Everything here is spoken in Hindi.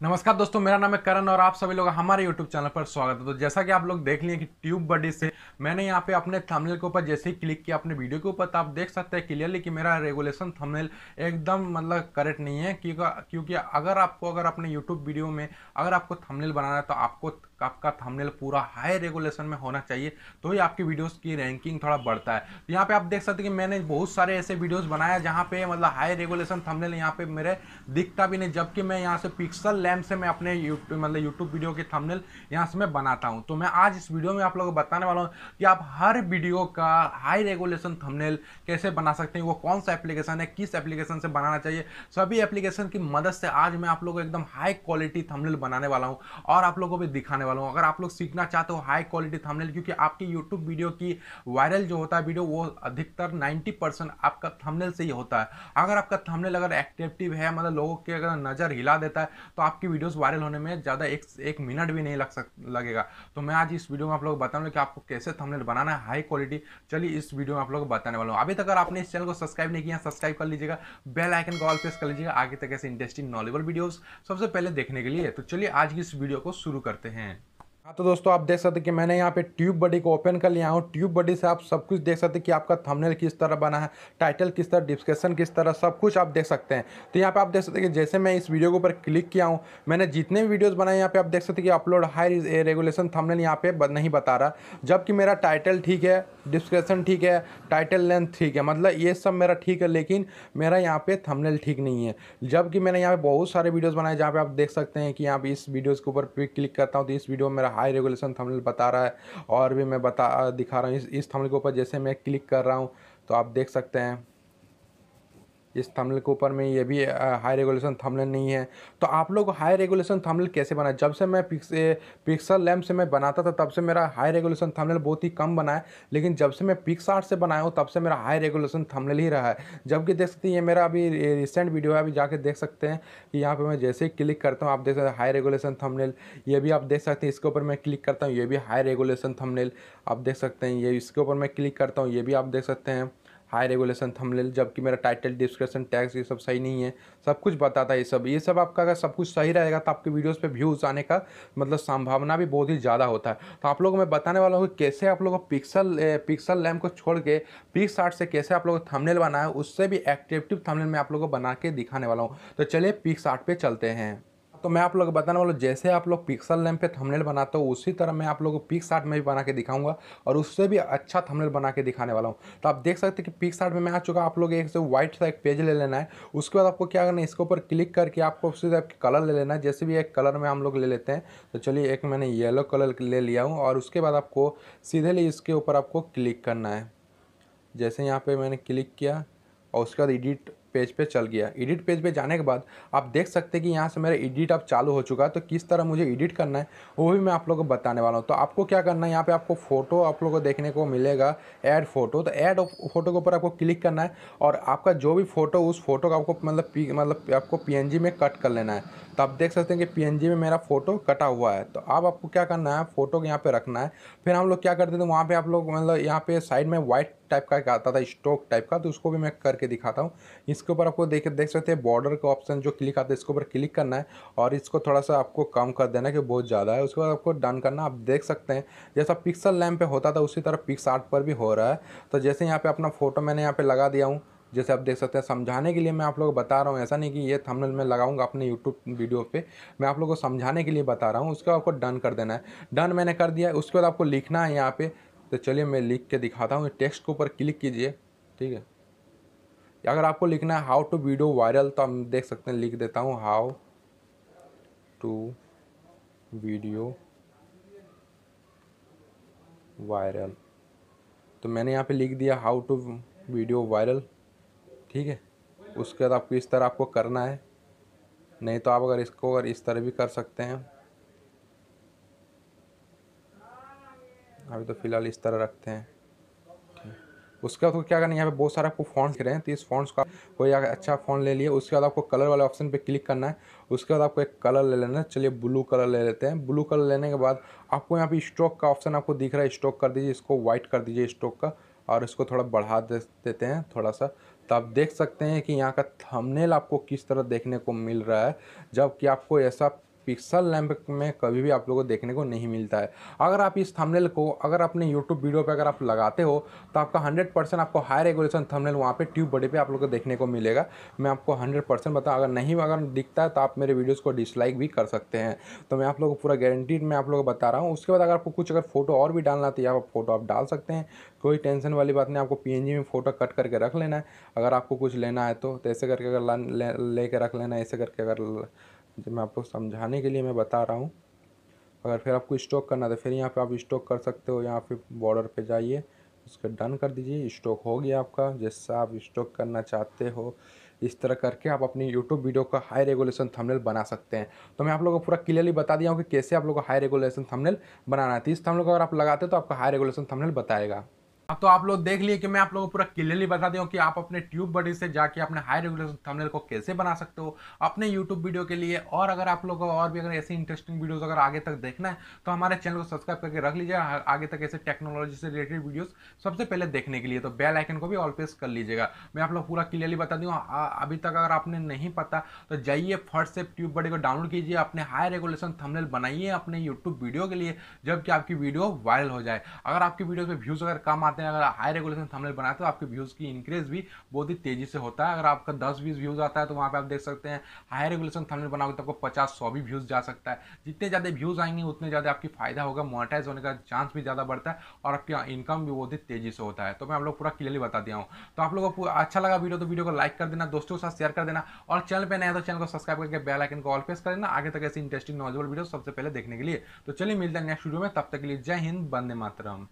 नमस्कार दोस्तों, मेरा नाम है करण और आप सभी लोग हमारे YouTube चैनल पर स्वागत है। तो जैसा कि आप लोग देख लिए कि ट्यूब बडी से मैंने यहाँ पे अपने थंबनेल के ऊपर जैसे ही क्लिक किया अपने वीडियो के ऊपर तो आप देख सकते हैं क्लियरली कि मेरा रेगुलेशन थंबनेल एकदम मतलब करेक्ट नहीं है, क्योंकि क्योंकि अगर आपको, अगर अपने यूट्यूब वीडियो में अगर आपको थमनेल बनाना है तो आपको आपका थंबनेल पूरा हाई रेगुलेशन में होना चाहिए तो ही आपकी वीडियोस की रैंकिंग थोड़ा बढ़ता है। तो यहाँ पे आप देख सकते हैं कि मैंने बहुत सारे ऐसे वीडियोस बनाया जहाँ पे मतलब हाई रेगुलेशन थंबनेल यहाँ पे मेरे दिखता भी नहीं, जबकि मैं यहाँ से पिक्सल लैम्प से मैं अपने यूट्यूब मतलब यूट्यूब वीडियो के थमनेल यहाँ से मैं बनाता हूँ। तो मैं आज इस वीडियो में आप लोगों को बताने वाला हूँ कि आप हर वीडियो का हाई रेगुलेशन थमनेल कैसे बना सकते हैं, वो कौन सा एप्लीकेशन है, किस एप्लीकेशन से बनाना चाहिए, सभी एप्लीकेशन की मदद से आज मैं आप लोगों को एकदम हाई क्वालिटी थंबनेल बनाने वाला हूँ और आप लोगों को भी दिखाने वाला हूँ अगर आप लोग सीखना चाहते हो हाई क्वालिटी थंबनेल क्योंकि आपकी यूट्यूब वीडियो की वायरल जो होता है वीडियो वो अधिकतर 90 परसेंट आपका थंबनेल से ही होता है। अगर आपका थंबनेल अगर एक्टिव है मतलब लोगों के अगर नज़र हिला देता है तो आपकी वीडियोस वायरल होने में ज़्यादा एक एक मिनट भी नहीं लग सक, लगेगा। तो मैं आज इस वीडियो में आप लोग बताऊँगा कि आपको कैसे थंबनेल बनाना है हाई क्वालिटी चलिए इस वीडियो में आप लोग बताने वाला हूँ। अभी तक आपने इस चैनल को सब्सक्राइब नहीं किया सब्सक्राइब कर लीजिएगा। बेल आइकन को ऑल प्रेस कर लीजिएगा, आगे तक ऐसे इंटरेस्टिंग नॉलेबल वीडियोस सबसे पहले देखने के लिए। तो चलिए आज की इस वीडियो को शुरू करते हैं। हाँ तो दोस्तों आप देख सकते कि मैंने यहाँ पे ट्यूब बडी को ओपन कर लिया हूँ। ट्यूब बडी से आप सब कुछ देख सकते हैं कि आपका थंबनेल किस तरह बना है, टाइटल किस तरह डिस्क्रिप्शन किस तरह, सब कुछ आप देख सकते हैं। तो यहाँ पे आप देख सकते कि जैसे मैं इस वीडियो के ऊपर क्लिक किया हूँ, मैंने जितने भी वीडियोज़ बनाए यहाँ पे आप देख सकते कि अपलोड हाई रेगुलेशन थमनेल यहाँ पे नहीं बता रहा। जबकि मेरा टाइटल ठीक है डिस्क्रिप्शन ठीक है टाइटल लेंथ ठीक है मतलब ये सब मेरा ठीक है, लेकिन मेरा यहाँ पे थंबनेल ठीक नहीं है। जबकि मैंने यहाँ पे बहुत सारे वीडियोस बनाए जहाँ पे आप देख सकते हैं कि यहाँ पे इस वीडियोस के ऊपर क्लिक करता हूँ तो इस वीडियो में मेरा हाई रेगुलेशन थंबनेल बता रहा है और भी मैं बता, दिखा रहा हूँ। इस इस थंबनेल के ऊपर जैसे मैं क्लिक कर रहा हूँ तो आप देख सकते हैं। इस थंबनेल के ऊपर में ये भी हाई रेगुलेशन थंबनेल नहीं है। तो आप लोग हाई रेगुलेशन थंबनेल कैसे बनाए? जब से मैं पिक्स पिक्सल लैम्प से मैं बनाता था, तब से मेरा हाई रेगुलेशन थंबनेल बहुत ही कम बना है। लेकिन जब से मैं पिक्स आर्ट से बनाया हूँ, तब से मेरा हाई रेगुलेशन थंबनेल ही रहा है। जबकि देख सकते हैं, ये मेरा अभी रिसेंट वीडियो है, अभी जाके देख सकते हैं कि यहाँ पर मैं जैसे ही क्लिक करता हूँ, आप देख सकते हैं हाई रेगुलेशन थमनेल ये भी आप देख सकते हैं, इसके ऊपर मैं क्लिक करता हूँ, ये भी हाई रेगुलेशन थमनेल आप देख सकते हैं, ये इसके ऊपर मैं क्लिक करता हूँ, ये भी आप देख सकते हैं। हाई रेगुलेशन, थंबनेल, जबकि मेरा टाइटल, डिस्क्रिप्शन टैक्स ये सब सही नहीं है। सब कुछ बताता है ये सब। ये सब आपका अगर सब कुछ सही रहेगा तो आपके वीडियोस पे व्यूज़ आने का मतलब संभावना भी बहुत ही ज़्यादा होता है। तो आप लोगों को मैं बताने वाला हूँ कैसे आप लोग पिक्सल पिक्सल लैम्प को छोड़ के पिक्स आर्ट से कैसे आप लोग थमनेल बनाए उससे भी एक्टिविटिव थमनेल मैं आप लोगों को बना के दिखाने वाला हूँ। तो चलिए पिक्स आर्ट पर चलते हैं। तो मैं आप लोग बताने वाला जैसे आप लोग पिक्सल लैम्प पे थंबनेल बनाते हो, उसी तरह मैं आप लोगों को पिक्स आर्ट में भी बना के दिखाऊँगा और उससे भी अच्छा थंबनेल बना के दिखाने वाला हूँ। तो आप देख सकते हैं कि पिक्स आर्ट में मैं आ चुका आप लोग एक से व्हाइट सा एक पेज ले लेना है। उसके बाद आपको क्या करना है, इसके ऊपर क्लिक करके आपको उसी टाइप कलर ले लेना है, जैसे भी एक कलर में हम लोग ले लेते हैं। तो चलिए, एक मैंने येलो कलर ले लिया हूँ और उसके बाद आपको सीधे इसके ऊपर आपको क्लिक करना है। जैसे यहाँ पर मैंने क्लिक किया और उसके बाद एडिट पेज पे चल गया। एडिट पेज पे जाने के बाद आप देख सकते हैं कि यहाँ से मेरा एडिट अब चालू हो चुका है तो किस तरह मुझे एडिट करना है, वो भी मैं आप लोगों को बताने वाला हूँ। तो आपको क्या करना है, यहाँ पे आपको फ़ोटो आप लोगों को देखने को मिलेगा ऐड फ़ोटो तो ऐड फ़ोटो के ऊपर आपको क्लिक करना है और आपका जो भी फ़ोटो उस फ़ोटो का आपको मतलब पी मतलब आपको पीएनजी में कट कर लेना है। तो आप देख सकते हैं कि पीएनजी में मेरा फ़ोटो कटा हुआ है। तो अब आपको क्या करना है फ़ोटो यहाँ पर रखना है। फिर हम लोग क्या करते थे, वहाँ पर आप लोग मतलब यहाँ पे साइड में व्हाइट टाइप का आता था स्टोक टाइप का तो उसको भी मैं करके दिखाता हूँ। इसके ऊपर आपको देख देख सकते हैं बॉर्डर का ऑप्शन जो क्लिक आता है, इसके ऊपर क्लिक करना है और इसको थोड़ा सा आपको कम कर देना कि बहुत ज़्यादा है। उसके बाद आपको डन करना आप देख सकते हैं, जैसा पिक्सल लैम्प पे होता था, उसी तरह पिक्स आर्ट पर भी हो रहा है। तो जैसे यहाँ पे अपना फ़ोटो मैंने यहाँ पे लगा दिया हूँ। जैसे आप देख सकते हैं, समझाने के लिए मैं आप लोगों बता रहा हूँ। ऐसा नहीं कि ये थंबनेल मैं लगाऊँगा अपने यूट्यूब वीडियो पे। मैं आप लोगों को समझाने के लिए बता रहा हूँ। उसके बाद आपको डन कर देना है। डन मैंने कर दिया उसके बाद आपको लिखना है यहाँ पे। तो चलिए मैं लिख के दिखाता हूँ। टेक्स्ट के ऊपर क्लिक कीजिए। ठीक है। अगर आपको लिखना है हाउ टू वीडियो वायरल तो हम देख सकते हैं, लिख देता हूँ हाउ टू वीडियो वायरल तो मैंने यहाँ पे लिख दिया हाउ टू वीडियो वायरल ठीक है? उसके बाद आपको इस तरह आपको करना है। नहीं तो आप अगर इसको अगर इस तरह भी कर सकते हैं। अभी तो फ़िलहाल इस तरह रखते हैं। उसके बाद क्या करना है? यहाँ पे बहुत सारे आपको दिख रहे हैं तो इस फ़ॉन्ट्स का कोई अच्छा फ़ॉन्ट ले लिए उसके बाद आपको कलर वाले ऑप्शन पे क्लिक करना है। उसके बाद आपको एक कलर ले लेना है। चलिए ब्लू कलर ले लेते हैं। ब्लू कलर लेने के बाद आपको यहाँ पे स्टॉक का ऑप्शन आपको दिख रहा है। स्टॉक कर दीजिए, इसको वाइट कर दीजिए स्टॉक का और इसको थोड़ा बढ़ा देते हैं थोड़ा सा। तो आप देख सकते हैं कि यहाँ का थंबनेल आपको किस तरह देखने को मिल रहा है। जबकि आपको ऐसा पिक्सल लैंप में कभी भी आप लोगों को देखने को नहीं मिलता है। अगर आप इस थंबनेल को, अगर अपने यूट्यूब वीडियो पे अगर आप लगाते हो तो आपका हंड्रेड परसेंट आपको हाई रेगुलेशन थंबनेल वहाँ पे ट्यूब बॉडी पे आप लोग को देखने को मिलेगा। मैं आपको हंड्रेड परसेंट बताऊँ अगर नहीं, अगर दिखता है तो आप मेरे वीडियोज़ को डिसलाइक भी कर सकते हैं। तो मैं आप लोग को पूरा गारंटीड मैं आप लोग को बता रहा हूँ। उसके बाद अगर आपको कुछ अगर फ़ोटो और भी डालना तो यहाँ फ़ोटो आप डाल सकते हैं। कोई टेंशन वाली बात नहीं, आपको पीएनजी में फ़ोटो कट करके रख लेना है। अगर आपको कुछ लेना है तो ऐसे करके अगर ले कर रख लेना ऐसे करके अगर मैं आपको समझाने के लिए मैं बता रहा हूँ। अगर फिर आपको स्टॉक करना तो फिर यहाँ पे आप स्टॉक कर सकते हो। यहाँ पे बॉर्डर पे जाइए, उसका डन कर दीजिए, स्टॉक हो गया आपका। जैसा आप स्टॉक करना चाहते हो, इस तरह करके आप अपनी यूट्यूब वीडियो का हाई रेगुलेशन थंबनेल बना सकते हैं। तो मैं आप लोगों को पूरा क्लियरली बता दिया हूँ कि कैसे आप लोगों को हाई रेगुलेशन थंबनेल बनाना है। तो इस थंबनेल को अगर आप लगाते हो तो आपका हाई रेगुलेशन थंबनेल बताएगा। तो आप लोग देख लिए कि मैं आप लोगों को पूरा क्लियरली बता दूँ कि आप अपने ट्यूब बडी से जाके अपने हाई रेगुलेशन थंबनेल को कैसे बना सकते हो, अपने यूट्यूब वीडियो के लिए। और अगर आप लोगों को और भी अगर ऐसी इंटरेस्टिंग वीडियोस अगर आगे तक देखना है तो हमारे चैनल को सब्सक्राइब करके रख लीजिएगा। आगे तक ऐसे टेक्नोलॉजी से रिलेटेड वीडियोज़ सबसे पहले देखने के लिए तो बेल आइकन को भी ऑल प्रेस कर लीजिएगा। मैं आप लोग पूरा क्लियरली बता दूँ अभी तक अगर आपने नहीं पता तो जाइए फ़र्स्ट से ट्यूब बडी को डाउनलोड कीजिए, अपने हाई रेगुलेशन थंबनेल बनाइए अपने यूट्यूब वीडियो के लिए, जबकि आपकी वीडियो वायरल हो जाए। अगर आपकी वीडियो पे व्यूज़ अगर कम आते हैं, अगर हाई रेगुलेशन थंबनेल बनाते हो आपके व्यूज़ की इंक्रीज भी बहुत ही तेज़ी से होता है। अगर आपका दस, बीस व्यूज़ आता है तो वहाँ पे आप देख सकते हैं हाई रेगुलेशन थंबनेल बनाओगे तो आपको पचास, सौ भी व्यूज़ जा सकता है। जितने ज़्यादा व्यूज़ आएँगे, उतने ज़्यादा आपकी फ़ायदा होगा मोनेटाइज होने का चांस भी ज़्यादा बढ़ता है और आपकी इनकम भी बहुत ही तेज़ी से होता है। तो मैं आप लोग पूरा क्लियरली बता दिया हूँ। तो आप लोगों को अच्छा लगा वीडियो तो वीडियो को लाइक कर देना, दोस्तों के साथ शेयर कर देना और चैनल पर नया तो चैनल को सब्सक्राइब करके बेल आइकन को ऑल प्रेस कर देना। आगे तक ऐसी इंटरेस्टिंग नॉलेजेबल वीडियो सबसे पहले देखने के लिए। तो चलिए मिलते हैं नेक्स्ट वीडियो में, तब तक के लिए जय हिंद बंदे मातरम।